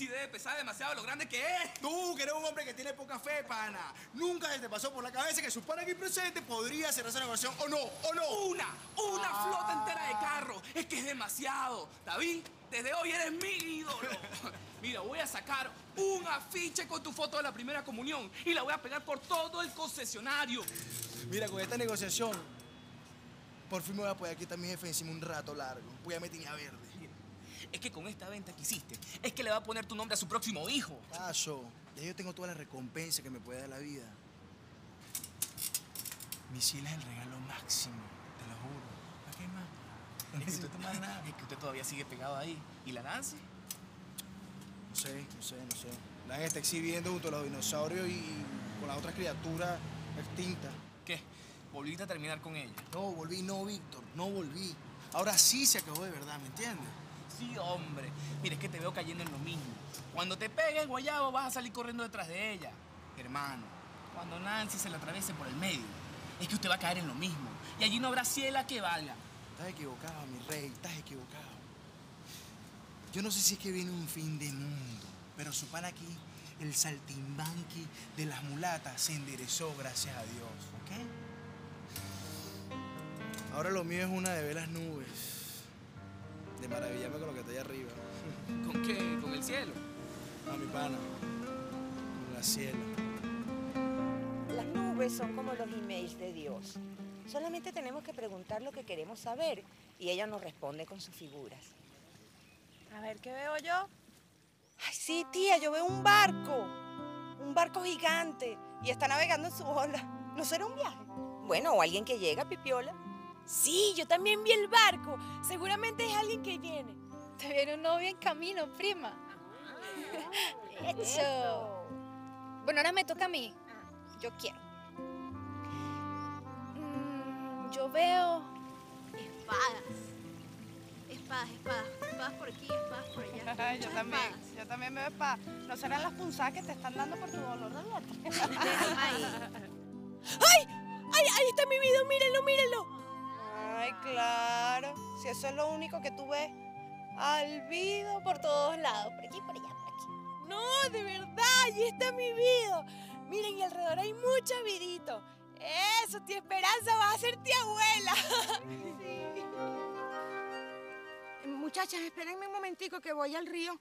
Si debe pesar demasiado lo grande que es. Tú, que eres un hombre que tiene poca fe, pana. Nunca se te pasó por la cabeza que su pana aquí presente podría hacer esa negociación o no, o no. Una, una flota entera de carros. Es que es demasiado. David, desde hoy eres mi ídolo. Mira, voy a sacar un afiche con tu foto de la primera comunión y la voy a pegar por todo el concesionario. Mira, con esta negociación, por fin me voy a poder quitar a mi jefe encima un rato largo. Voy a meter a verde. Es que con esta venta que hiciste, es que le va a poner tu nombre a su próximo hijo. Paso, ya yo tengo toda la recompensa que me puede dar la vida. Mi es el regalo máximo, te lo juro. ¿Para qué más? No Es que, necesito usted, más nada. es que usted todavía sigue pegado ahí. ¿Y la Nancy? No sé, no sé, no sé. La está exhibiendo junto a los dinosaurios y con las otras criaturas extintas. ¿Qué? ¿Volviste a terminar con ella? No, volví, no, Víctor, no volví. Ahora sí se acabó de verdad, ¿me entiendes? Sí, hombre. Mira, es que te veo cayendo en lo mismo. Cuando te pegues, guayabo, vas a salir corriendo detrás de ella. Hermano, cuando Nancy se la atraviese por el medio, es que usted va a caer en lo mismo. Y allí no habrá ciela que valga. Estás equivocado, mi rey, estás equivocado. Yo no sé si es que viene un fin de mundo, pero su pan aquí, el saltimbanqui de las mulatas, se enderezó, gracias a Dios, ¿ok? Ahora lo mío es una de ver las nubes, de maravillarme con lo que está allá arriba. ¿Con qué? ¿Con el cielo? A mi pana, con la cielo. Las nubes son como los emails de Dios. Solamente tenemos que preguntar lo que queremos saber y ella nos responde con sus figuras. A ver, ¿qué veo yo? Ay, sí, tía, yo veo un barco. Un barco gigante. Y está navegando en su ola. ¿No será un viaje? Bueno, o alguien que llega, Pipiola. Sí, yo también vi el barco. Seguramente es alguien que viene. Te viene un novio en camino, prima. Hecho. Bueno, ahora me toca a mí. Yo quiero. Mm, yo veo espadas. Espadas, espadas. Espadas por aquí, espadas por allá. Yo también, espadas. yo también veo para. ¿No serán las punzadas que te están dando por tu dolor de. ¡Ay! ¡Ay, ahí está mi video! ¡Mírenlo, mírenlo! Ay, claro. Si eso es lo único que tú ves. Alvido por todos lados. Por aquí, por allá, por aquí. No, de verdad, ahí está mi video. Miren, y alrededor hay muchos viditos. Eso, tía Esperanza va a ser tía abuela. Muchachas, espérenme un momentico que voy al río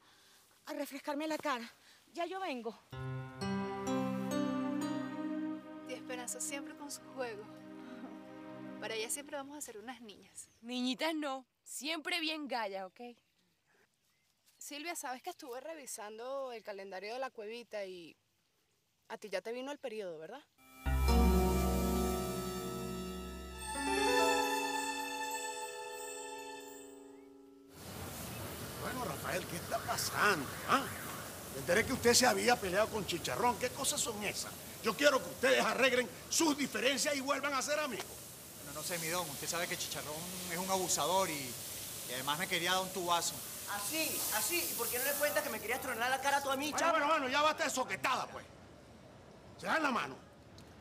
a refrescarme la cara. Ya yo vengo. Tía Esperanza siempre con su juego. Para ella siempre vamos a ser unas niñas. Niñitas no, siempre bien gallas, ¿ok? Silvia, sabes que estuve revisando el calendario de la cuevita y a ti ya te vino el periodo, ¿verdad? Bueno, Rafael, ¿qué está pasando? ah? Me enteré que usted se había peleado con Chicharrón. ¿Qué cosas son esas? Yo quiero que ustedes arreglen sus diferencias y vuelvan a ser amigos. No, sé, mi don. Usted sabe que Chicharrón es un abusador y, y además me quería dar un tubazo. Así, así. ¿Y por qué no le cuentas que me querías tronar la cara a tu amiga? Bueno, bueno, bueno, ya basta de soquetada, pues. Se dan la mano.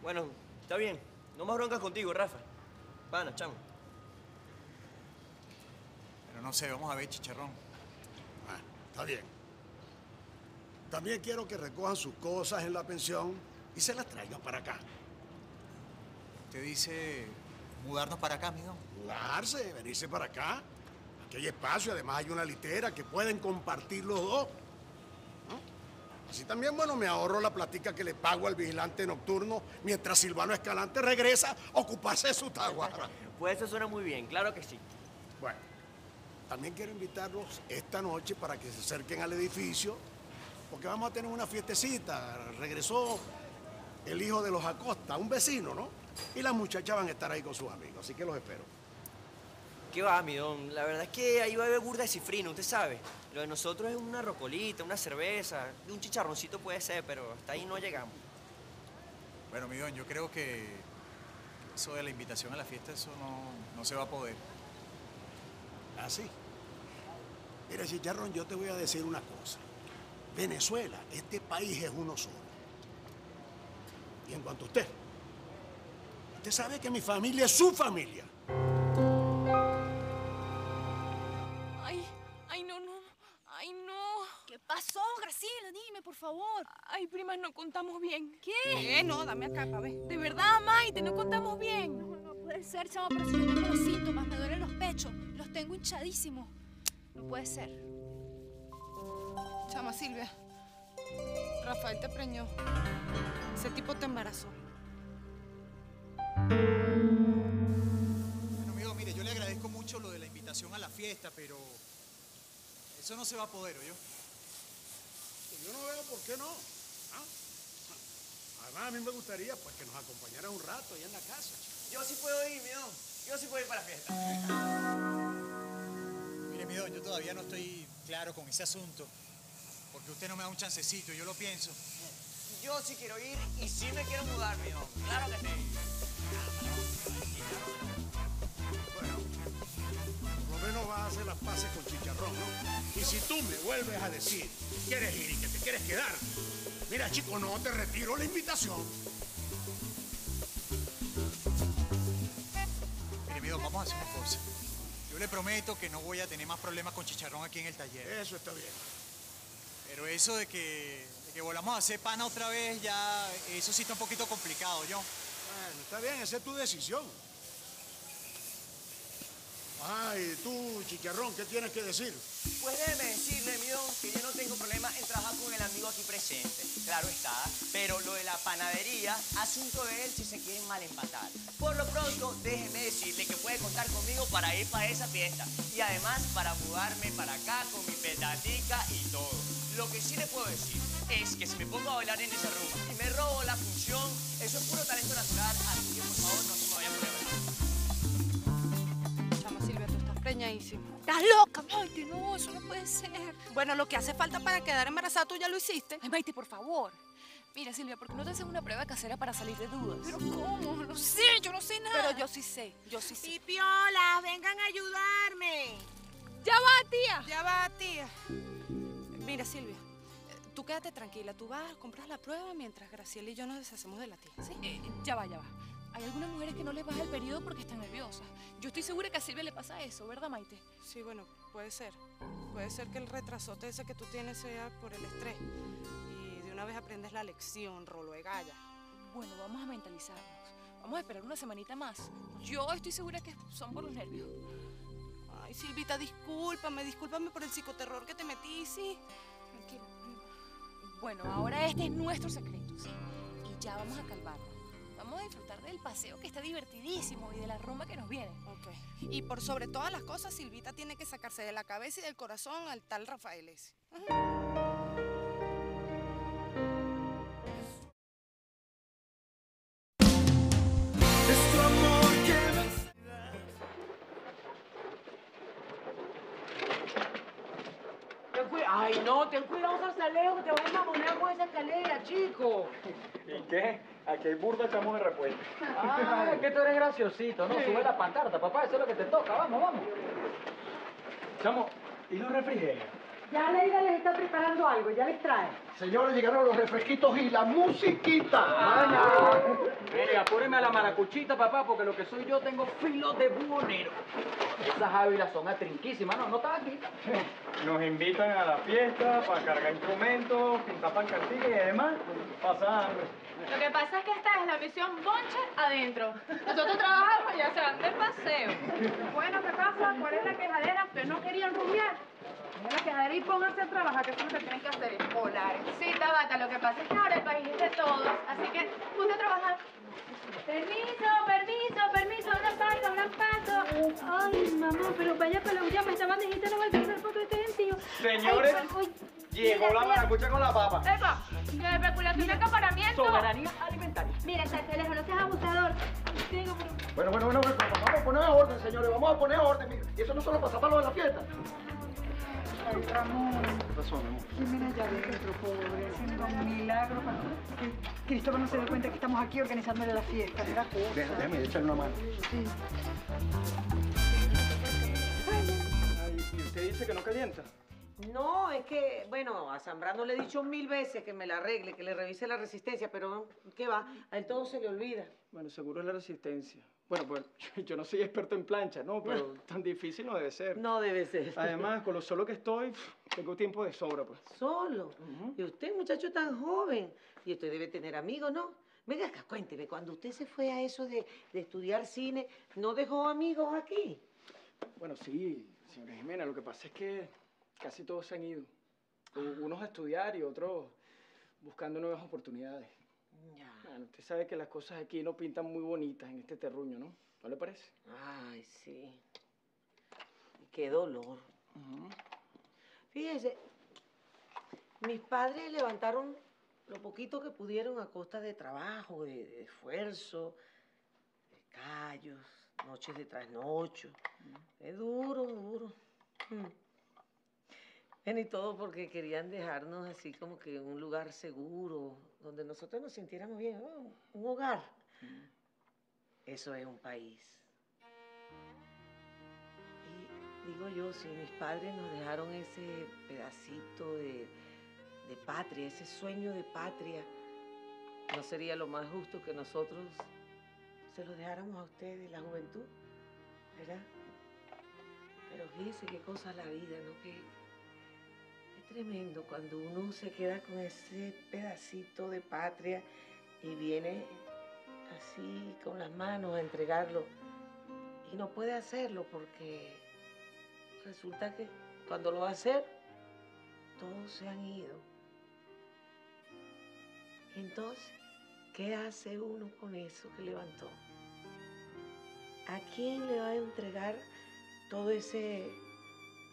Bueno, está bien. No más broncas contigo, Rafa. Pana, chamo. Pero no sé, vamos a ver, Chicharrón. Ah, está bien. También quiero que recojan sus cosas en la pensión y se las traigan para acá. Usted dice mudarnos para acá, mi don. Mudarse, venirse para acá. Aquí hay espacio, además hay una litera que pueden compartir los dos. ¿no? Así también, bueno, me ahorro la platica que le pago al vigilante nocturno mientras Silvano Escalante regresa a ocuparse de su taguara. Pues eso suena muy bien, claro que sí. Bueno, también quiero invitarlos esta noche para que se acerquen al edificio, porque vamos a tener una fiestecita. Regresó el hijo de los Acosta, un vecino, ¿no? Y las muchachas van a estar ahí con sus amigos, así que los espero. ¿Qué va, mi don? La verdad es que ahí va a haber burda de cifrino, usted sabe. Lo de nosotros es una rocolita, una cerveza, un chicharroncito puede ser, pero hasta ahí no llegamos. Bueno, mi don, yo creo que eso de la invitación a la fiesta, eso no, no se va a poder. ¿Ah, sí? Mira, Chicharrón, yo te voy a decir una cosa. Venezuela, este país es uno solo. Y en cuanto a usted, usted sabe que mi familia es su familia. Ay, ay, no, no. Ay, no. ¿Qué pasó, Graciela? Dime, por favor. Ay, primas, no contamos bien. ¿Qué? No, dame acá, pa' ver. De verdad, Maite, no contamos bien. No, no puede ser, chama, pero si yo tengo los síntomas, me duelen los pechos, los tengo hinchadísimos. No puede ser. Chama Silvia. Rafael te preñó. Ese tipo te embarazó. Bueno, amigo, mire, yo le agradezco mucho lo de la invitación a la fiesta, pero eso no se va a poder, ¿o yo? Pues yo no veo por qué no. ¿ah? Además, a mí me gustaría pues, que nos acompañara un rato allá en la casa. Yo sí puedo ir, mi don. Yo sí puedo ir para la fiesta. Mire, mi don, yo todavía no estoy claro con ese asunto, porque usted no me da un chancecito, yo lo pienso. Yo sí quiero ir y sí me quiero mudar, mi don. Claro que sí. Bueno, por lo menos vas a hacer las paces con Chicharrón, ¿no? Y si tú me vuelves a decir que quieres ir y que te quieres quedar, mira, chico, no te retiro la invitación. Mire, mi don, vamos a hacer una cosa. Yo le prometo que no voy a tener más problemas con Chicharrón aquí en el taller. Eso está bien. Pero eso de que, que volvamos a hacer pana otra vez, ya, eso sí está un poquito complicado, yo. Bueno, está bien, esa es tu decisión. Ay, tú, Chicharrón, ¿qué tienes que decir? Pues déjeme decirle, mi don, que yo no tengo problema en trabajar con el amigo aquí presente. Claro está. Pero lo de la panadería, asunto de él si se quieren mal empatar. Por lo pronto, déjeme decirle que puede contar conmigo para ir para esa fiesta. Y además para mudarme para acá con mi petatica y todo. Lo que sí le puedo decir es que si me pongo a bailar en esa rumba y me robo la función, eso es puro talento natural, así que por favor no se me vaya por Chama Silvia, tú estás preñadísima. ¿Estás loca, Maite? No, eso no puede ser. Bueno, lo que hace falta para quedar embarazada tú ya lo hiciste. Ay, Maite, por favor. Mira, Silvia, ¿por qué no te haces una prueba casera para salir de dudas? Pero ¿cómo? No sé, yo no sé nada. Pero yo sí sé, yo sí sé. Pipiolas, vengan a ayudarme. ¡Ya va, tía! Ya va, tía. Mira, Silvia, eh, tú quédate tranquila. Tú vas, compras la prueba mientras Graciela y yo nos deshacemos de la tía, ¿sí? Eh, ya va, ya va. Hay algunas mujeres que no les baja el periodo porque están nerviosas. Yo estoy segura que a Silvia le pasa eso, ¿verdad, Maite? Sí, bueno, puede ser. Puede ser que el retrasote ese que tú tienes sea por el estrés. Y de una vez aprendes la lección, rolo de galla. Bueno, vamos a mentalizarnos. Vamos a esperar una semanita más. Yo estoy segura que son por los nervios. Ay, Silvita, discúlpame, discúlpame por el psicoterror que te metí, sí. Tranquila. Bueno, ahora este es nuestro secreto, ¿sí? Y ya vamos a calmarnos. Vamos a disfrutar del paseo que está divertidísimo y de la rumba que nos viene. Ok. Y por sobre todas las cosas, Silvita tiene que sacarse de la cabeza y del corazón al tal Rafael ese. Que te vas a mamonear con esa escalera, chico. ¿Y qué? Aquí hay burda estamos de repuesto. Ah, es que tú eres graciosito, ¿no? Sube la pancarta, papá, eso es lo que te toca, vamos, vamos. Chamo, ¿y los refrigerios? Ya Leida les está preparando algo, ya les trae. Señores, llegaron los refresquitos y la musiquita. Mire, apúreme a la maracuchita, papá, porque lo que soy yo tengo filo de buhonero. Esas ávilas son atrinquísimas, ¿no? ¿No estás aquí? Nos invitan a la fiesta para cargar instrumentos, pintar pancartillas y además pasar hambre. Lo que pasa es que esta es la misión Bonche adentro. Nosotros trabajamos y ya se van de paseo. Bueno, ¿qué pasa? ¿Cuál es la quejadera? ¿Ustedes no querían rumbear? Es la quejadera y pónganse a trabajar, que eso es lo que tienen que hacer, escolares. Sí, Tabata, lo que pasa es que ahora el país es de todos, así que ponte a trabajar. Permiso, permiso, permiso, una paso, una paso. Ay, mamá, pero vaya para la huya, me estaban diciendo no voy a alcanzar foto de este gentío. Señores, Ay, ay, llegó la maracucha con la papa. ¡Epa! ¡Que especulación de acaparamiento! Soberanía alimentaria. Mira, Sarcelejo, no seas abusador. Digo, pero... Bueno, bueno, bueno, bueno, vamos a poner orden, señores, vamos a poner orden. mire. Y eso no solo pasa para lo de la fiesta. Ramón. Mira ya dentro, pobre, haciendo un milagro para que Cristóbal no se dé cuenta que estamos aquí organizándole la fiesta. Cosa. Déjame echarle una mano. Sí. ¿Y usted dice que no calienta? No, es que, bueno, a Zambrano le he dicho mil veces que me la arregle, que le revise la resistencia, pero ¿qué va? A él todo se le olvida. Bueno, seguro es la resistencia. Bueno, pues yo no soy experto en plancha, ¿no? Pero tan difícil no debe ser. No debe ser. Además, con lo solo que estoy, tengo tiempo de sobra, pues. Solo. Y usted, muchacho tan joven. Y usted debe tener amigos, ¿no? Venga acá, cuénteme, cuando usted se fue a eso de, de estudiar cine, ¿no dejó amigos aquí? Bueno, sí, señora Jimena, lo que pasa es que casi todos se han ido. Unos a estudiar y otros buscando nuevas oportunidades. Ya. Bueno, usted sabe que las cosas aquí no pintan muy bonitas en este terruño, ¿no? ¿No le parece? Ay, sí. Qué dolor. Fíjese, mis padres levantaron lo poquito que pudieron a costa de trabajo, de, de esfuerzo, de callos, noches de trasnocho. Es duro, duro. Mm. Y todo porque querían dejarnos así como que un lugar seguro, donde nosotros nos sintiéramos bien, oh, un hogar. Eso es un país. Y digo yo, si mis padres nos dejaron ese pedacito de, de patria, ese sueño de patria, ¿no sería lo más justo que nosotros se lo dejáramos a ustedes, la juventud? ¿Verdad? Pero fíjese qué cosa la vida, ¿no? Qué tremendo cuando uno se queda con ese pedacito de patria y viene así con las manos a entregarlo y no puede hacerlo porque resulta que cuando lo va a hacer, todos se han ido. Entonces, ¿qué hace uno con eso que levantó? ¿A quién le va a entregar todo ese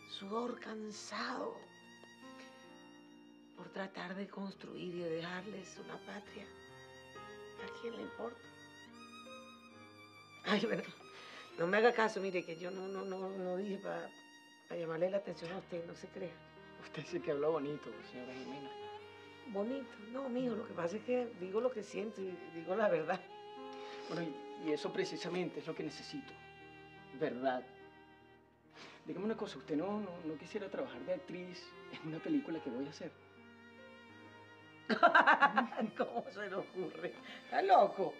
sudor cansado por tratar de construir y de dejarles una patria? ¿A quién le importa? Ay, bueno, no me haga caso, mire, que yo no, no, no, no dije para llamarle la atención a usted, no se crea. Usted sí que habla bonito, señora Jimena. Bonito, no, mijo, lo que pasa es que digo lo que siento y digo la verdad. Bueno, y, y eso precisamente es lo que necesito. Verdad. Dígame una cosa, ¿usted no, no, no quisiera trabajar de actriz en una película que voy a hacer? ¿Cómo se le ocurre? ¿Está loco?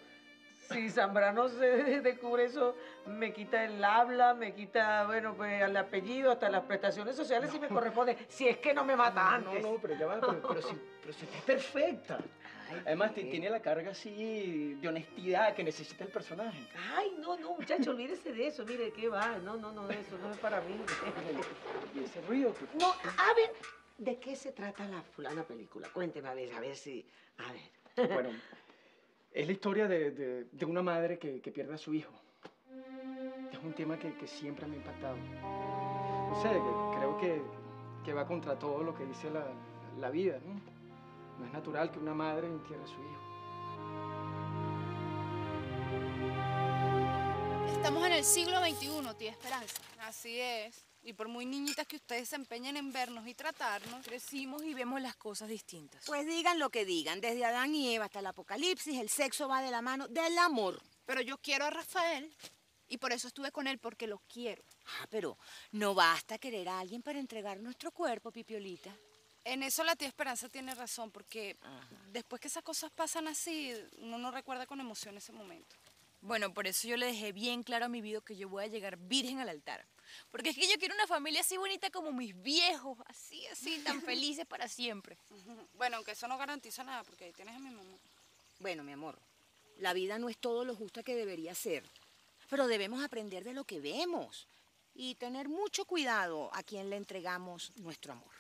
Si Zambrano se descubre eso, me quita el habla, me quita, bueno, pues el apellido, hasta las prestaciones sociales si me corresponde, si es que no me mata No, antes. no, pero ya va, pero, pero si, pero si usted es perfecta. Además, ti- tiene la carga así de honestidad que necesita el personaje. Ay, no, no, muchacho, olvídese de eso, mire, ¿qué va? No, no, no, eso no es para mí. Y ese ruido, pues. No, a ver, ¿de qué se trata la fulana película? Cuénteme, a ver, a ver si, a ver. Bueno, es la historia de, de- de una madre que, que pierde a su hijo. Es un tema que, que siempre me ha impactado. No sé, que creo que, que va contra todo lo que dice la, la vida, ¿no? No es natural que una madre entierre a su hijo. Estamos en el siglo XXI, tía Esperanza. Así es. Y por muy niñitas que ustedes se empeñen en vernos y tratarnos, crecimos y vemos las cosas distintas. Pues digan lo que digan, desde Adán y Eva hasta el apocalipsis, el sexo va de la mano del amor. Pero yo quiero a Rafael y por eso estuve con él, porque lo quiero. Ah, pero no basta querer a alguien para entregar nuestro cuerpo, Pipiolita. En eso la tía Esperanza tiene razón, porque después que esas cosas pasan así, uno no recuerda con emoción ese momento. Bueno, por eso yo le dejé bien claro a mi vida que yo voy a llegar virgen al altar. Porque es que yo quiero una familia así bonita como mis viejos, así, así, tan felices para siempre. Bueno, aunque eso no garantiza nada, porque ahí tienes a mi mamá. Bueno, mi amor, la vida no es todo lo justa que debería ser, pero debemos aprender de lo que vemos y tener mucho cuidado a quien le entregamos nuestro amor.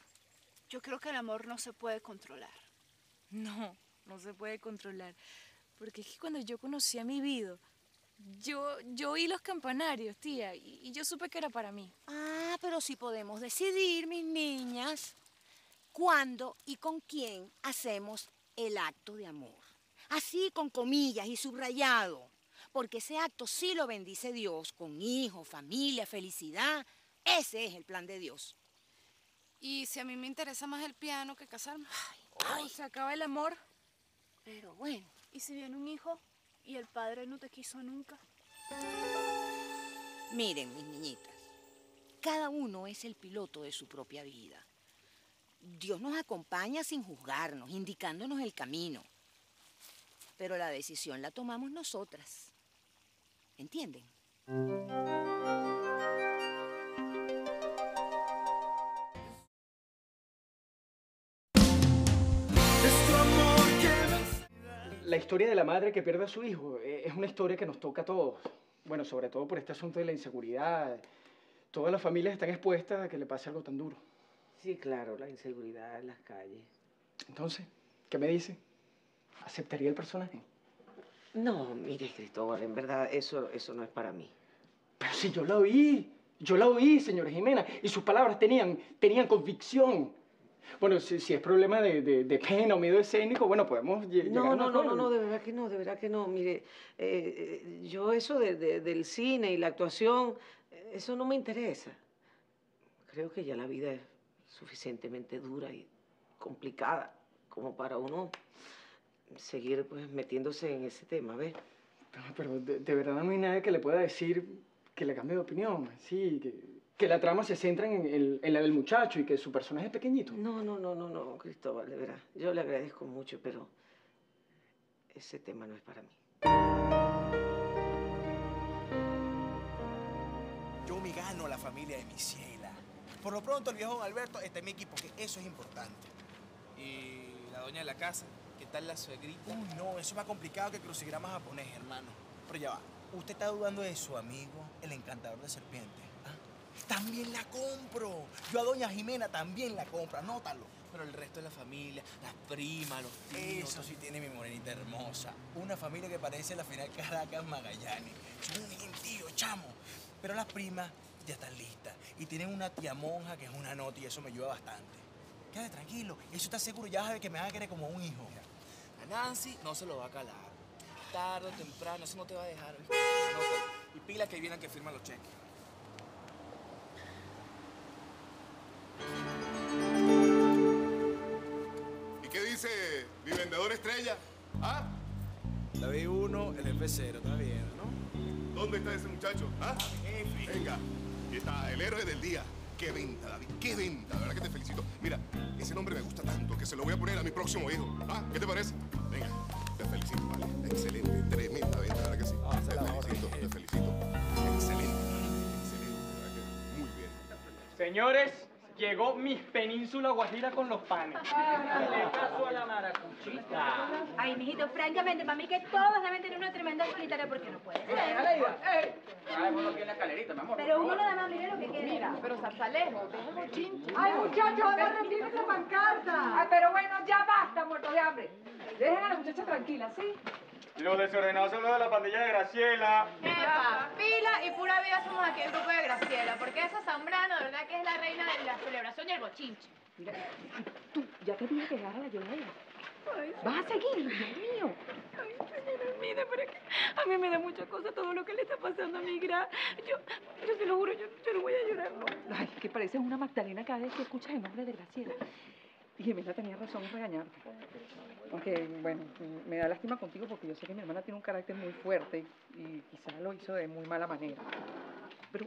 Yo creo que el amor no se puede controlar. No, no se puede controlar. Porque es que cuando yo conocí a mi vida, yo, yo oí los campanarios, tía, y, y yo supe que era para mí. Ah, pero sí podemos decidir, mis niñas, cuándo y con quién hacemos el acto de amor. Así, con comillas y subrayado. Porque ese acto sí lo bendice Dios, con hijos, familia, felicidad. Ese es el plan de Dios. Y si a mí me interesa más el piano que casarme, ay, se acaba el amor. Pero bueno. ¿Y si viene un hijo y el padre no te quiso nunca? Miren, mis niñitas, cada uno es el piloto de su propia vida. Dios nos acompaña sin juzgarnos, indicándonos el camino. Pero la decisión la tomamos nosotras. ¿Entienden? La historia de la madre que pierde a su hijo eh, es una historia que nos toca a todos. Bueno, sobre todo por este asunto de la inseguridad. Todas las familias están expuestas a que le pase algo tan duro. Sí, claro, la inseguridad en las calles. Entonces, ¿qué me dice? ¿Aceptaría el personaje? No, mire, Cristóbal, en verdad eso, eso no es para mí. Pero si yo la oí, yo la oí, señora Jimena, y sus palabras tenían, tenían convicción. Bueno, si, si es problema de, de, de pena o miedo escénico, bueno, podemos lle- llegar No, a no, no, no, no, de verdad que no, de verdad que no. Mire, eh, eh, yo eso de- de- del cine y la actuación, eh, eso no me interesa. Creo que ya la vida es suficientemente dura y complicada como para uno seguir pues metiéndose en ese tema, ¿ves? Pero, pero de, de verdad no hay nadie que le pueda decir que le cambie de opinión. Sí, que, que la trama se centra en, el- en la del muchacho y que su personaje es pequeñito. No, no, no, no, no, Cristóbal, de verdad. Yo le agradezco mucho, pero ese tema no es para mí. Yo me gano la familia de mi ciela. Por lo pronto, el viejo Alberto está en mi equipo, que eso es importante. Y la doña de la casa, ¿qué tal la suegrita? Uy, no, eso es más complicado que crucigrama japonés, hermano. Pero ya va. Usted está dudando de su amigo, el encantador de serpientes. También la compro. Yo a doña Jimena también la compro, anótalo. Pero el resto de la familia, las primas, los tíos. Eso sí tiene mi morenita hermosa. Una familia que parece la final Caracas Magallanes. Son un gentío, chamo. Pero las primas ya están listas. Y tienen una tía monja que es una nota y eso me ayuda bastante. Quédate tranquilo. Eso está seguro. Ya ver que me van a querer como un hijo. A Nancy no se lo va a calar. Tarde o temprano, eso no te va a dejar. Y pila que vienen que firman los cheques. ¿Y qué dice mi vendedor estrella? ¿Ah? La B1, el F0, está bien, ¿no? ¿Dónde está ese muchacho? ¿Ah? Venga, aquí está el héroe del día. ¡Qué venta, David! ¡Qué venta! De verdad que te felicito. Mira, ese nombre me gusta tanto que se lo voy a poner a mi próximo hijo. ¿Ah? ¿Qué te parece? Venga, te felicito, ¿vale? Excelente, tremenda venta, ¿verdad que sí? te felicito, te felicito. Excelente, excelente, ¿verdad que muy bien. Señores, llegó Miss Península Guajira con los panes. Le paso a la maracuchita. Ay, mijito, francamente, para mí que todos deben tener una tremenda solitaria porque no puede ser. Ay, bueno, aquí en la escalerita, mi amor. Pero uno nada más mire lo que quiere. Mira, pero Zarzalejo, deja el bochinche. Ay, muchachos, ahora retiren esa pancarta. Ay, pero bueno, ya basta, muertos de hambre. Dejen a la muchacha tranquila, ¿sí? Los desordenados son los de la pandilla de Graciela. Epa, pila y pura vida somos aquí el grupo de Graciela, porque esa Zambrano, de verdad que es la reina de la celebración y el bochinche. Mira, tú, ya te dije que agarra la lloradera. Vas a seguir, Dios mío. Ay, señora Hermida, pero es que a mí me da mucha cosa todo lo que le está pasando a mi gra. Yo, yo se lo juro, yo, yo no voy a llorar, no. Ay, que pareces una Magdalena cada vez que escuchas el nombre de Graciela. Y Jimena tenía razón en regañarte. Aunque, bueno, me da lástima contigo porque yo sé que mi hermana tiene un carácter muy fuerte y quizás lo hizo de muy mala manera. Pero,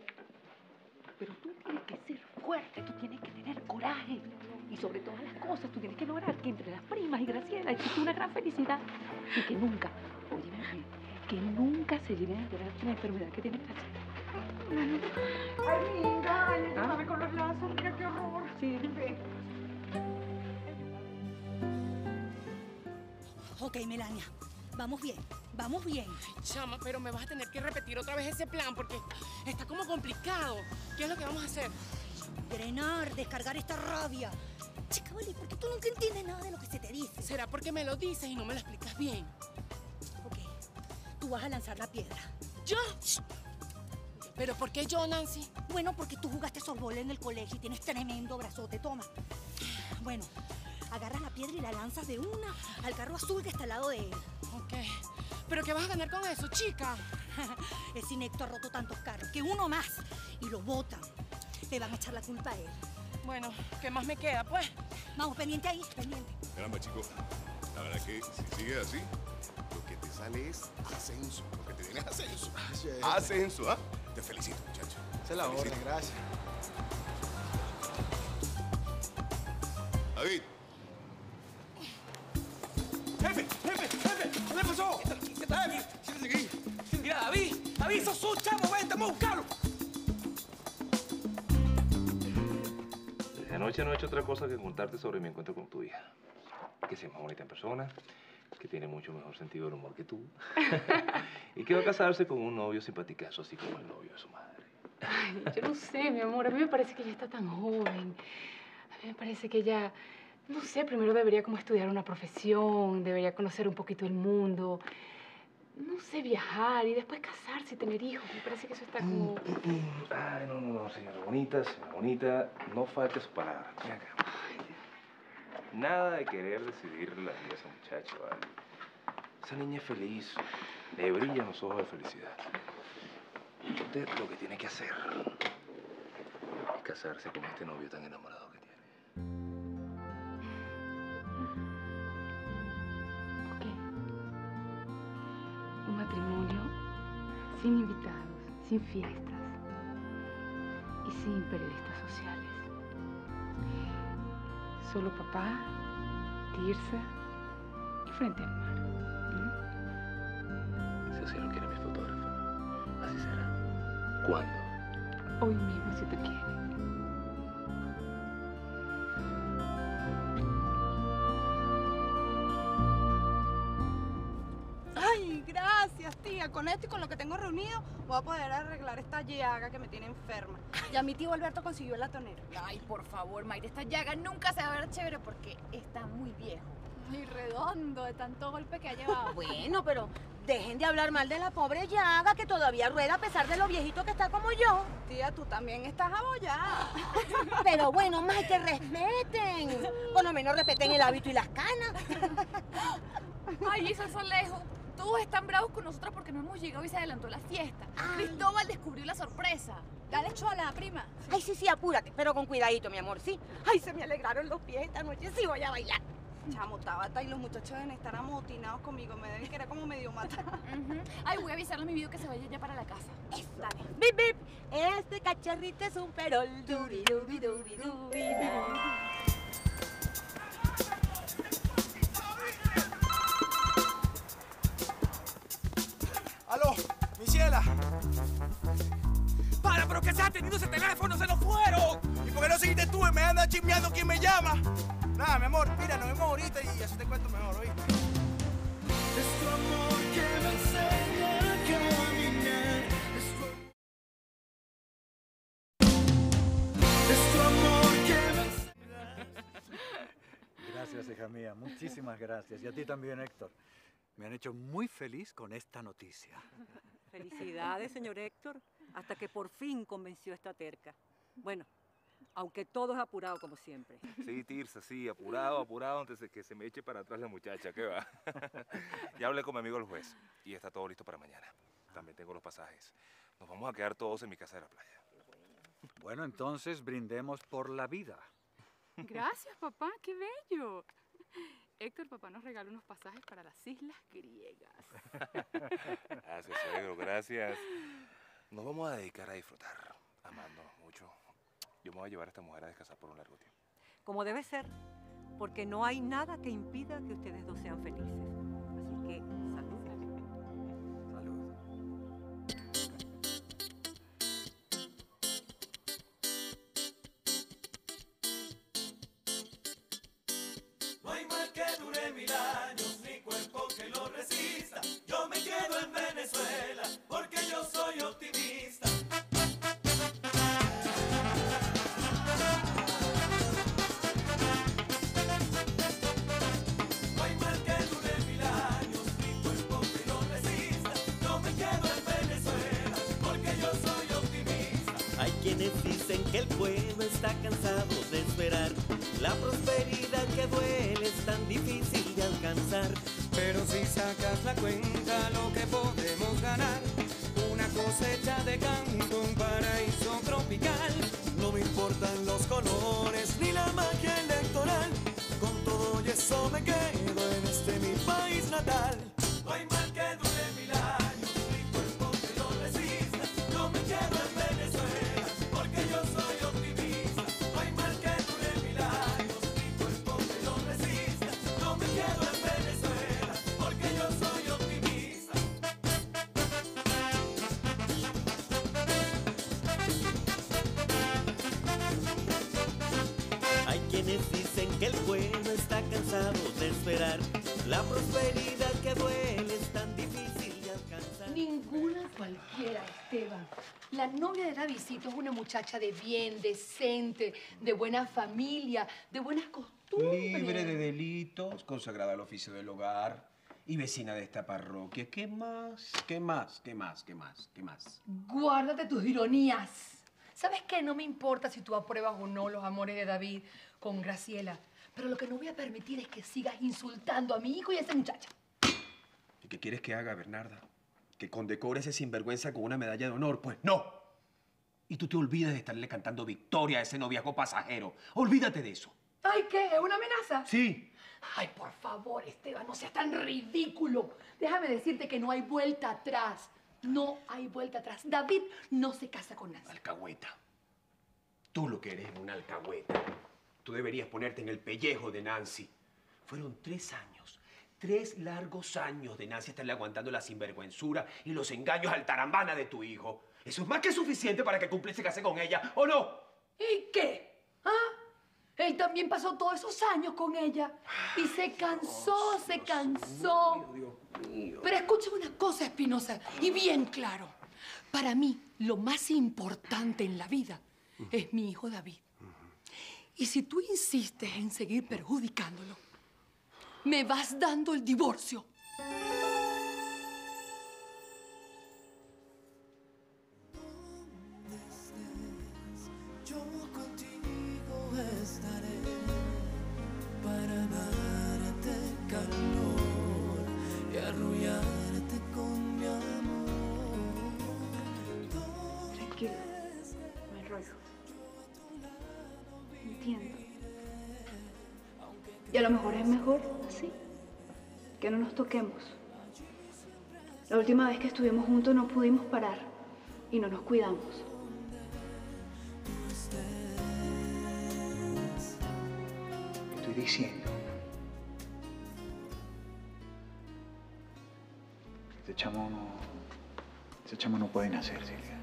pero tú tienes que ser fuerte, tú tienes que tener coraje. Y sobre todas las cosas, tú tienes que lograr que entre las primas y Graciela exista una gran felicidad. Y que nunca, oye, que nunca se lleguen a enterar de la enfermedad que tiene Graciela. Ay, linda, ay, ayúdame con los lazos, mira qué horror. Sí, Ok, Melania, vamos bien, vamos bien. Chama, pero me vas a tener que repetir otra vez ese plan porque está como complicado. ¿Qué es lo que vamos a hacer? Drenar, descargar esta rabia. Chica, vale, porque tú nunca entiendes nada de lo que se te dice. ¿Será porque me lo dices y no me lo explicas bien? Ok, tú vas a lanzar la piedra. ¿Yo? ¿Pero por qué yo, Nancy? Bueno, porque tú jugaste softball en el colegio y tienes tremendo brazote, toma. Bueno, agarras la piedra y la lanzas de una al carro azul que está al lado de él. Ok. ¿Pero qué vas a ganar con eso, chica? Ese inecto ha roto tantos carros que uno más y lo botan. Le van a echar la culpa a él. Bueno, ¿qué más me queda, pues? Vamos, pendiente ahí, pendiente. Caramba, chico, la verdad que si sigues así, lo que te sale es ascenso. Lo que te viene es ascenso. Ascenso, ¿ah? Te felicito, muchacho. Es la Felicito. orden, gracias. Otra cosa que contarte sobre mi encuentro con tu hija. Que es más bonita en persona, que tiene mucho mejor sentido del humor que tú. y que va a casarse con un novio simpaticazo, así como el novio de su madre. Ay, yo no sé, mi amor. A mí me parece que ella está tan joven. A mí me parece que ella, no sé, primero debería como estudiar una profesión, debería conocer un poquito el mundo. No sé, viajar y después casarse y tener hijos. Me parece que eso está como... Ay, no, no, no, señora bonita, señora bonita, no falte su palabra. Ven acá. Nada de querer decidir la vida de esa muchacha, ¿vale? Esa niña es feliz, le brillan los ojos de felicidad. Usted lo que tiene que hacer es casarse con este novio tan enamorado matrimonio sin invitados, sin fiestas y sin periodistas sociales. Solo papá, Tirsa y frente al mar. Si así lo quiere mi fotógrafa, así será. ¿Cuándo? Hoy mismo, si tú quieres. Con esto y con lo que tengo reunido, voy a poder arreglar esta llaga que me tiene enferma. Ya mi tío Alberto consiguió el latonero. Ay, por favor, Mayra, esta llaga nunca se va a ver chévere porque está muy viejo. Y redondo de tanto golpe que ha llevado. Bueno, pero dejen de hablar mal de la pobre Llaga que todavía rueda a pesar de lo viejito que está como yo. Tía, tú también estás abollada. Pero bueno, más que respeten. Por lo menos respeten el hábito y las canas. Ay, eso es lejos. Todos están bravos con nosotros porque no hemos llegado y se adelantó la fiesta. Cristóbal descubrió la sorpresa. Dale chola, prima. Ay, sí, sí, apúrate, pero con cuidadito, mi amor, sí. Ay, se me alegraron los pies esta noche, sí voy a bailar. Chamo, Tabata y los muchachos deben estar amotinados conmigo. Me deben querer como medio matar. Ay, voy a avisarle a mi video que se vaya ya para la casa. Dale. Bip, bip. Este cacharrito es un perol. Duri, duri, duri, duri, duri. ¡Aló! ¡Mi ciela! ¡Para, pero que se ha tenido ese teléfono! ¡Se nos fueron! ¿Y por qué no seguiste tú y me andas chismeando quién me llama? Nada, mi amor, mira, nos vemos ahorita y así te cuento mejor, ¿oíste? Es tu amor que me enseña a caminar. Gracias, hija mía. Muchísimas gracias. Y a ti también, Héctor. Me han hecho muy feliz con esta noticia. Felicidades, señor Héctor, hasta que por fin convenció a esta terca. Bueno, aunque todo es apurado como siempre. Sí, Tirsa, sí, apurado, apurado antes de que se me eche para atrás la muchacha, ¿qué va? ya hablé con mi amigo el juez y está todo listo para mañana. También tengo los pasajes. Nos vamos a quedar todos en mi casa de la playa. Bueno, entonces brindemos por la vida. Gracias, papá, qué bello. Héctor, papá nos regaló unos pasajes para las islas griegas. Gracias, suegro, gracias. Nos vamos a dedicar a disfrutar, amándonos mucho. Yo me voy a llevar a esta mujer a descansar por un largo tiempo. Como debe ser, porque no hay nada que impida que ustedes dos sean felices. Así que, Hay quienes dicen que el pueblo está cansado de esperar. La prosperidad que duele es tan difícil de alcanzar. Pero si sacas la cuenta lo que podemos ganar, una cosecha de canto, un paraíso tropical. No me importan los colores ni la magia electoral, con todo y me quedo en este mi país natal. No Davidcito es una muchacha de bien, decente, de buena familia, de buenas costumbres. Libre de delitos, consagrada al oficio del hogar y vecina de esta parroquia. ¿Qué más? ¿Qué más? ¿Qué más? ¿Qué más? ¿Qué más? Guárdate tus ironías. ¿Sabes qué? No me importa si tú apruebas o no los amores de David con Graciela. Pero lo que no voy a permitir es que sigas insultando a mi hijo y a esa muchacha. ¿Y qué quieres que haga, Bernarda? ¿Que condecore ese sinvergüenza con una medalla de honor? Pues no. Y tú te olvidas de estarle cantando victoria a ese noviazgo pasajero. Olvídate de eso. ¿Ay qué? ¿Es una amenaza? Sí. Ay, por favor, Esteban, no seas tan ridículo. Déjame decirte que no hay vuelta atrás. No hay vuelta atrás. David no se casa con Nancy. Alcahueta. Tú lo que eres es una alcahueta. Tú deberías ponerte en el pellejo de Nancy. Fueron tres años, tres largos años de Nancy estarle aguantando la sinvergüenzura y los engaños al tarambana de tu hijo. Eso es más que suficiente para que Cumple se case con ella, ¿o no? ¿Y qué? ¿Ah? Él también pasó todos esos años con ella y se cansó, se cansó. Pero escucha una cosa, Espinosa, y bien claro. Para mí, lo más importante en la vida es mi hijo David. Y si tú insistes en seguir perjudicándolo, me vas dando el divorcio. A lo mejor es mejor así, que no nos toquemos. La última vez que estuvimos juntos no pudimos parar y no nos cuidamos. Estoy diciendo. Este chamo no. Este chamo no puede nacer, Silvia.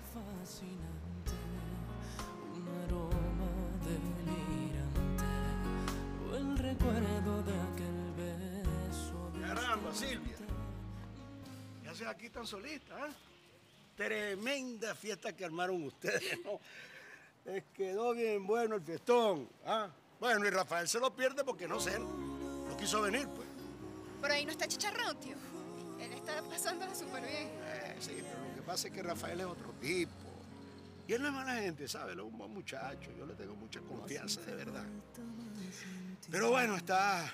¿Qué haces aquí tan solita? ah? Tremenda fiesta que armaron ustedes, ¿no? Les quedó bien bueno el fiestón. ¿ah? Bueno, y Rafael se lo pierde porque no sé, no quiso venir, pues. Por ahí no está chicharrón, tío. Él está pasándola súper bien. Eh, sí, pero lo que pasa es que Rafael es otro tipo. Y él no es mala gente, ¿sabes? Él es un buen muchacho. Yo le tengo mucha confianza, de verdad. Pero bueno, está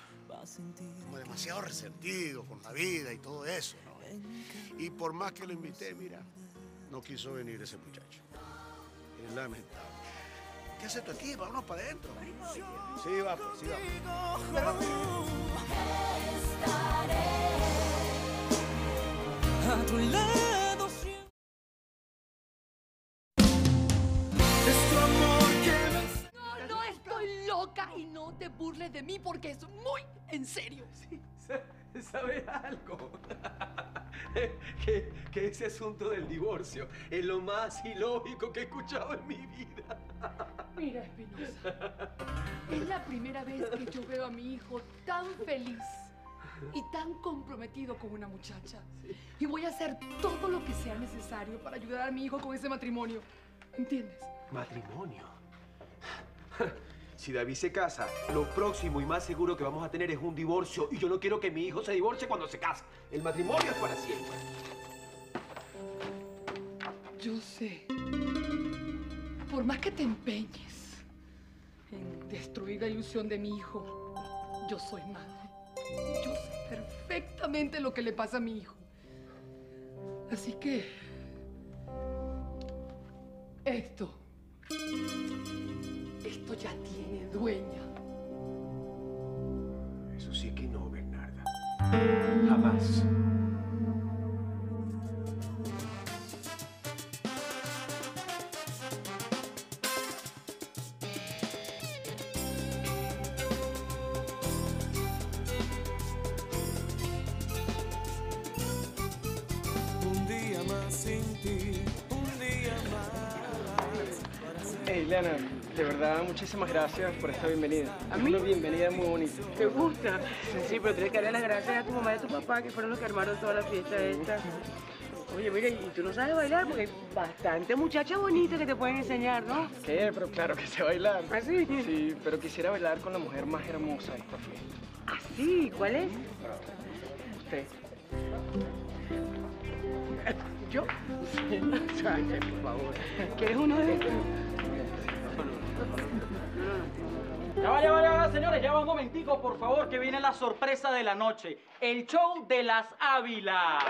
como demasiado resentido con la vida y todo eso, ¿no? Y por más que lo invité, mira, no quiso venir ese muchacho. Es lamentable. ¿Qué haces tú aquí? Vámonos para adentro. Sí, va, pues, sí, A tu lado No, no estoy loca y no te burles de mí porque es muy en serio. ¿Sabes algo? que, que ese asunto del divorcio es lo más ilógico que he escuchado en mi vida. Mira, Espinosa, es la primera vez que yo veo a mi hijo tan feliz y tan comprometido con una muchacha. Y voy a hacer todo lo que sea necesario para ayudar a mi hijo con ese matrimonio. ¿Entiendes? ¿Matrimonio? Si David se casa, lo próximo y más seguro que vamos a tener es un divorcio. Y yo no quiero que mi hijo se divorcie cuando se casa. El matrimonio es para siempre. Yo sé. Por más que te empeñes en destruir la ilusión de mi hijo, yo soy madre. Yo sé perfectamente lo que le pasa a mi hijo. Así que... Esto... Esto ya tiene dueña. Eso sí que no, Bernarda. Jamás. Un día más sin ti, un día más. para ser Hey, Leonard, De verdad, muchísimas gracias por esta bienvenida. ¿A mí? Una bienvenida muy bonita. ¿Te gusta? Sí, pero tienes que darle las gracias a tu mamá y a tu papá, que fueron los que armaron toda la fiesta esta. Oye, mira, y tú no sabes bailar porque hay bastante muchachas bonitas que te pueden enseñar, ¿no? ¿Qué? Pero claro que sé bailar. ¿Ah, sí? Sí, pero quisiera bailar con la mujer más hermosa de esta fiesta. ¿Ah, sí? ¿Cuál es? Usted. ¿Yo? Ay, por favor. ¿Quieres uno de estos? Ya va, ya va, ya va, señores, ya va un momentico, por favor, que viene la sorpresa de la noche. El show de las Ávilas.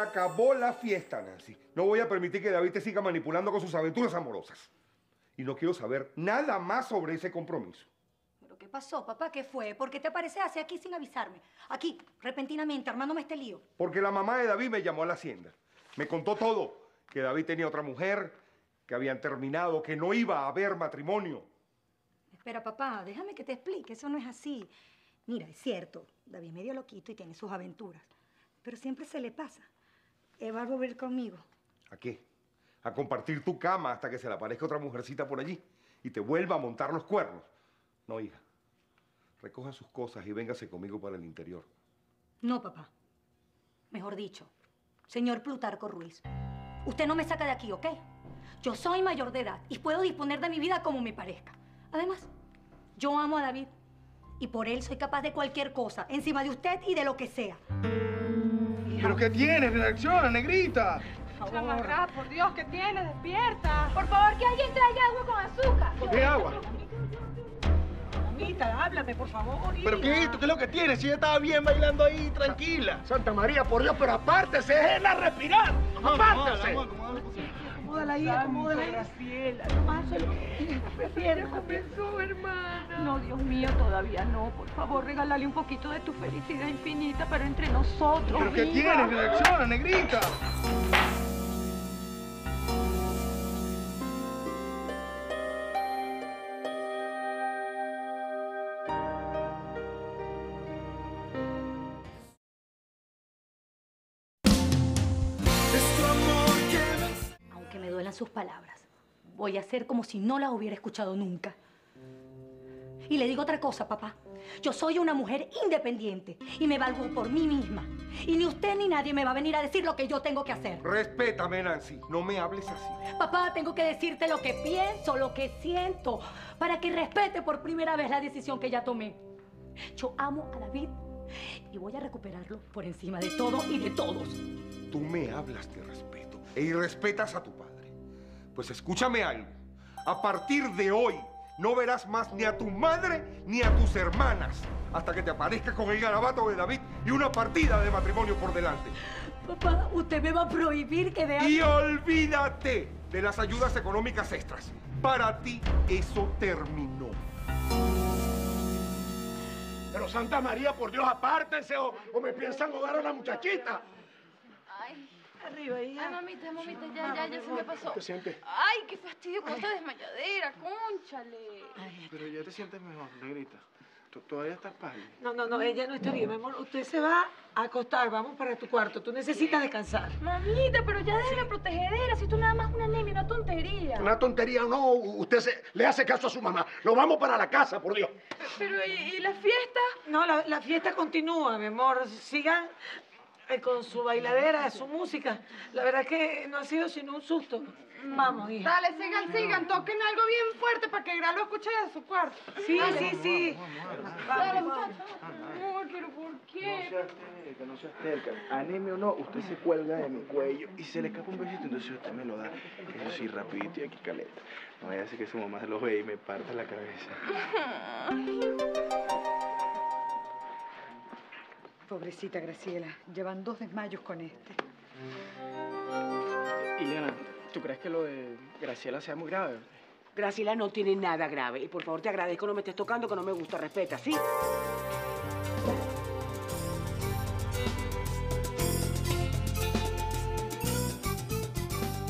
Acabó la fiesta, Nancy. No voy a permitir que David te siga manipulando con sus aventuras amorosas. Y no quiero saber nada más sobre ese compromiso. ¿Pero qué pasó, papá? ¿Qué fue? ¿Por qué te apareces aquí sin avisarme? Aquí, repentinamente, armándome este lío. Porque la mamá de David me llamó a la hacienda. Me contó todo. Que David tenía otra mujer, que habían terminado, que no iba a haber matrimonio. Espera, papá, déjame que te explique. Eso no es así. Mira, es cierto, David es medio loquito y tiene sus aventuras. Pero siempre se le pasa. Él va a volver conmigo. ¿A qué? A compartir tu cama hasta que se le aparezca otra mujercita por allí y te vuelva a montar los cuernos. No, hija. Recoja sus cosas y véngase conmigo para el interior. No, papá. Mejor dicho, señor Plutarco Ruiz, usted no me saca de aquí, ¿ok? Yo soy mayor de edad y puedo disponer de mi vida como me parezca. Además, yo amo a David y por él soy capaz de cualquier cosa, encima de usted y de lo que sea. ¿Pero qué tienes? Reacciona, negrita. Chamarra, por Dios, ¿qué tienes? Despierta. Por favor, que alguien traiga agua con azúcar. ¿Qué agua? Mamita, háblame, por favor. ¿Pero qué es esto? ¿Qué es lo que tienes? Si ella estaba bien bailando ahí, tranquila. Santa María, por Dios, pero apártese, déjenla respirar. Apártese. Acomódala ahí, acomódala ahí. Graciela, nomás Prefiero comenzó, hermana. No, Dios mío, todavía no. Por favor, regálale un poquito de tu felicidad infinita, pero entre nosotros. ¿Pero qué tienes? Reacciona, negrita. Sus palabras, voy a hacer como si no las hubiera escuchado nunca. Y le digo otra cosa, papá. Yo soy una mujer independiente y me valgo por mí misma. Y ni usted ni nadie me va a venir a decir lo que yo tengo que hacer. Respétame, Nancy. No me hables así. Papá, tengo que decirte lo que pienso, lo que siento, para que respete por primera vez la decisión que ya tomé. Yo amo a David y voy a recuperarlo por encima de todo y de todos. Tú me hablas de respeto e irrespetas a tu padre. Pues escúchame algo. A partir de hoy no verás más ni a tu madre ni a tus hermanas hasta que te aparezca con el garabato de David y una partida de matrimonio por delante. Papá, usted me va a prohibir que vea... Y olvídate de las ayudas económicas extras. Para ti eso terminó. Pero Santa María, por Dios, apártense o, o me piensan jugar a la muchachita. Ay, Arriba, hija. ay, mamita, mamita, ya, ya, ya se me pasó. ¿Te sientes? Ay, qué fastidio con esta desmayadera, cónchale. Pero ya te sientes mejor, negrita. ¿Tú todavía estás pálido? No, no, no, ella no está bien, mi amor. Usted se va a acostar, vamos para tu cuarto. Tú necesitas descansar. Mamita, pero ya deja la protegedera, si esto nada más una anemia, una tontería. Una tontería, no. Usted se- le hace caso a su mamá. Nos vamos para la casa, por Dios. Pero, ¿y, y la fiesta? No, la, la fiesta continúa, mi amor. Sigan con su bailadera, su música. La verdad que no ha sido sino un susto. Vamos, hija. Dale, sigan, sigan, toquen algo bien fuerte para que Gra lo escuche de su cuarto. Sí, Dale. sí, sí. Dale, muchachos. Amor, pero ¿por No qué? seas terca, no seas terca. Anemia o no, usted se cuelga de mi cuello y se le escapa un besito, entonces usted me lo da. Eso sí, rapidito y aquí caleta. No vaya a ser que su mamá se lo ve y me parte la cabeza. Pobrecita Graciela, llevan dos desmayos con este. Ileana, ¿tú crees que lo de Graciela sea muy grave? Graciela no tiene nada grave. Y por favor te agradezco, no me estés tocando, que no me gusta. Respeta, ¿sí?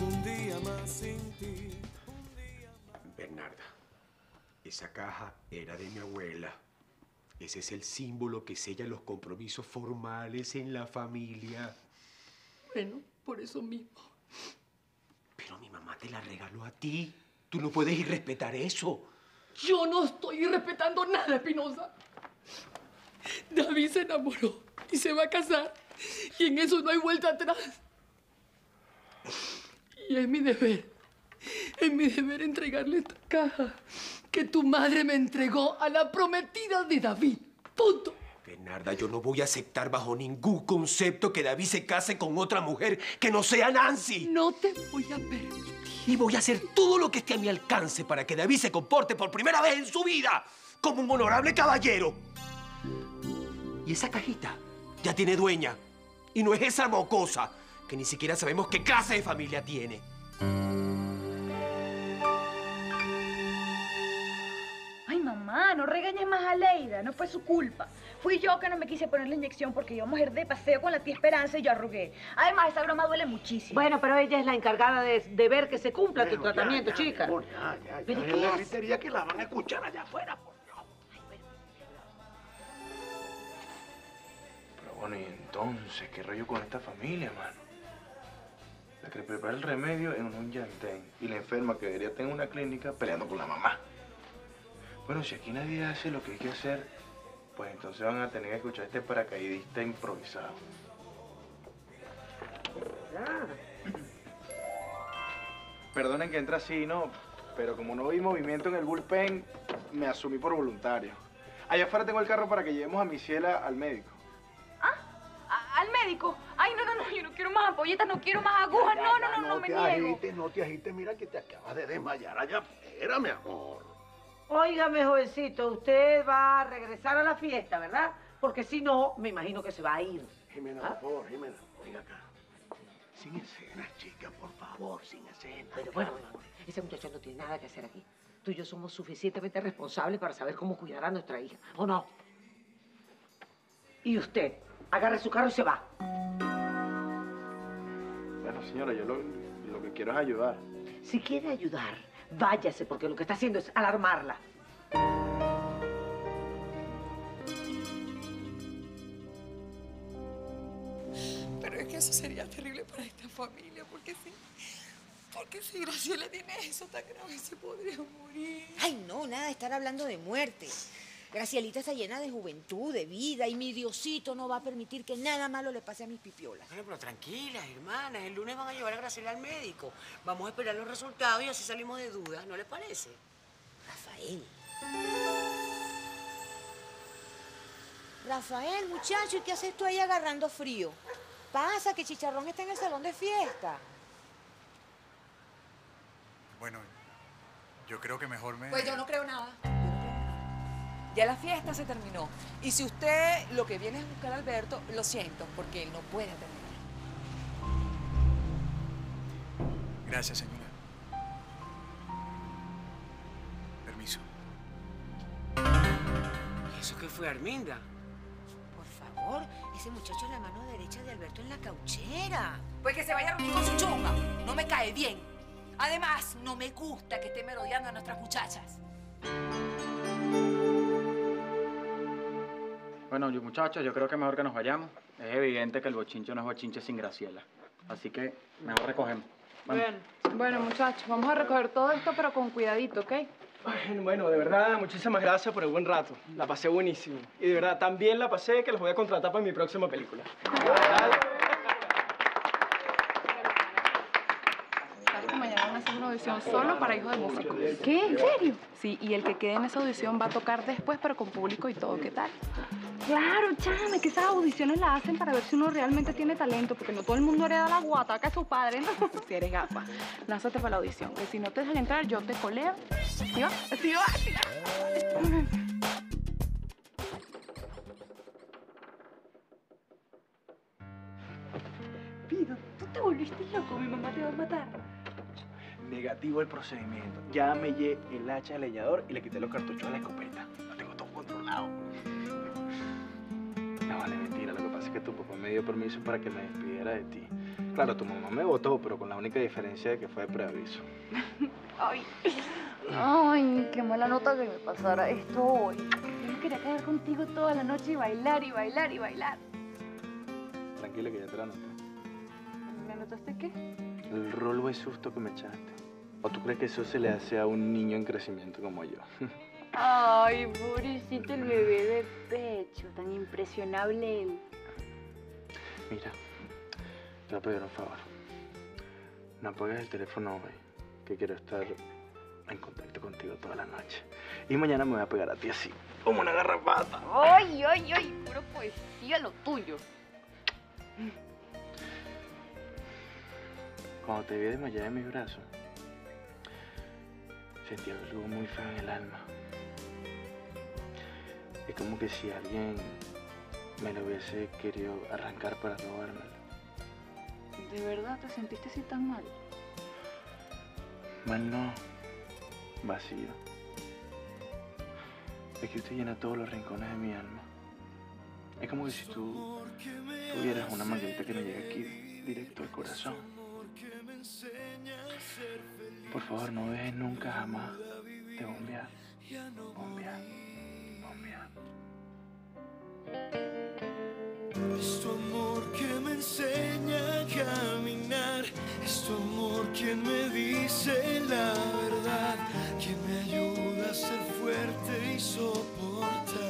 Un día más sin ti. Bernarda, esa caja era de mi abuela. Ese es el símbolo que sella los compromisos formales en la familia. Bueno, por eso mismo. Pero mi mamá te la regaló a ti. Tú no puedes irrespetar eso. Yo no estoy respetando nada, Espinosa. David se enamoró y se va a casar. Y en eso no hay vuelta atrás. Y es mi deber, es mi deber entregarle esta caja que tu madre me entregó a la prometida de David. Punto. Bernarda, yo no voy a aceptar bajo ningún concepto que David se case con otra mujer que no sea Nancy. No te voy a permitir. Y voy a hacer todo lo que esté a mi alcance para que David se comporte por primera vez en su vida como un honorable caballero. Y esa cajita ya tiene dueña. Y no es esa mocosa que ni siquiera sabemos qué clase de familia tiene. Mamá, no regañes más a Leida, no fue su culpa. Fui yo que no me quise poner la inyección porque íbamos a ir de paseo con la tía Esperanza y yo arrugué. Además, esa broma duele muchísimo. Bueno, pero ella es la encargada de, de ver que se cumpla tu Bueno, ya, tratamiento, ya, chica. amor, ya, ya, ya. ¿Pero Es qué la gritería que la van a escuchar allá afuera. por Dios. Pero bueno, ¿y entonces qué rollo con esta familia, mano? La que prepara el remedio en un llantén y la enferma que debería tener una clínica peleando con la mamá. Bueno, si aquí nadie hace lo que hay que hacer, pues entonces van a tener que escuchar a este paracaidista improvisado. Perdonen que entre así, ¿no? Pero como no vi movimiento en el bullpen, me asumí por voluntario. Allá afuera tengo el carro para que llevemos a mi ciela al médico. A- al médico. Ay, no, no, no, yo no quiero más ampolletas, no quiero más agujas. No, no, no, no, me te niego. agites, no te agites. Mira que te acabas de desmayar allá afuera, mi amor. Óigame, jovencito, usted va a regresar a la fiesta, ¿verdad? Porque si no, me imagino que se va a ir. Jimena, por favor, Jimena, venga acá. Sin escenas, chica, por favor, sin escenas. Pero bueno, mi amor, ese muchacho no tiene nada que hacer aquí. Tú y yo somos suficientemente responsables para saber cómo cuidar a nuestra hija, ¿o no? Y usted, agarre su carro y se va. Bueno, señora, yo lo, lo que quiero es ayudar. Si quiere ayudar, váyase, porque lo que está haciendo es alarmarla. Pero es que eso sería terrible para esta familia, porque si, porque si Graciela tiene eso tan grave, se podría morir. Ay, no, nada de estar hablando de muerte. Gracielita está llena de juventud, de vida, y mi Diosito no va a permitir que nada malo le pase a mis pipiolas. Bueno, pero tranquilas, hermanas. El lunes van a llevar a Graciela al médico. Vamos a esperar los resultados y así salimos de dudas, ¿no les parece? Rafael. Rafael, muchacho, ¿y qué haces tú ahí agarrando frío? Pasa que Chicharrón está en el salón de fiesta. Bueno, yo creo que mejor me... Pues yo no creo nada. Ya la fiesta se terminó. Y si usted lo que viene es buscar a Alberto, lo siento, porque él no puede terminar. Gracias, señora. Permiso. ¿Eso qué fue, Arminda? Por favor, ese muchacho es la mano derecha de Alberto en la cauchera. Pues que se vaya a reunir con su chunga. No me cae bien. Además, no me gusta que esté merodeando a nuestras muchachas. Bueno, yo, muchachos, yo creo que mejor que nos vayamos. Es evidente que el bochinche no es bochinche sin Graciela. Así que mejor recogemos. Vamos. Bien. Bueno, muchachos, vamos a recoger todo esto, pero con cuidadito, ¿ok? Bueno, Bueno, de verdad, muchísimas gracias por el buen rato. La pasé buenísimo. Y de verdad, tan bien la pasé que los voy a contratar para mi próxima película. ¿Sabes que mañana van a hacer una audición solo para hijos de músicos? ¿Qué? ¿En serio? Sí, y el que quede en esa audición va a tocar después, pero con público y todo. ¿Qué tal? Claro, chame, que esas audiciones las hacen para ver si uno realmente tiene talento, porque no todo el mundo hereda la guata que es su padre. Si eres gafa, lánzate para la audición. Que si no te dejan entrar, yo te coleo. ¿Sí va? ¿Sí va? ¿Sí va? Pido, tú te volviste loco, mi mamá te va a matar. Negativo el procedimiento. Ya me llevé el hacha del leñador y le quité los cartuchos a la escopeta. Lo tengo todo controlado. No, vale, mentira. Lo que pasa es que tu papá me dio permiso para que me despidiera de ti. Claro, tu mamá me votó, pero con la única diferencia de que fue de preaviso. Ay, ay, qué mala nota que me pasara esto hoy. Yo quería quedar contigo toda la noche y bailar y bailar y bailar. Tranquila que ya te la anoté. ¿Me notaste qué? El rolo de susto que me echaste. ¿O tú crees que eso se le hace a un niño en crecimiento como yo? Ay, pobrecito el bebé de pecho, tan impresionable él. Mira, te voy a pedir un favor. No apagues el teléfono hoy, que quiero estar en contacto contigo toda la noche. Y mañana me voy a pegar a ti así, como una garrapata. Ay, ay, ay, puro poesía lo tuyo. Cuando te vi desmayada en mis brazos, sentí algo muy feo en el alma. Es como que si alguien me lo hubiese querido arrancar para robármelo. ¿De verdad te sentiste así tan mal? Mal no, vacío. Es que usted llena todos los rincones de mi alma. Es como que si tú tuvieras una manguerita que me llega aquí directo al corazón. Por favor, no dejes nunca jamás de bombear. Bombear. Bombear. Es tu amor que me enseña a caminar. Es tu amor quien me dice la verdad. Quien me ayuda a ser fuerte y soportar.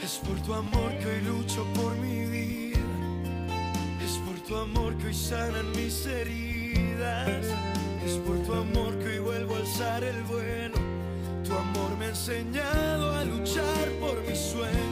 Es por tu amor que hoy lucho por mi vida. Es por tu amor hoy sanan mis heridas. Es por tu amor que hoy vuelvo a alzar el vuelo. Tu amor me ha enseñado a luchar por mis sueños.